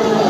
Lord.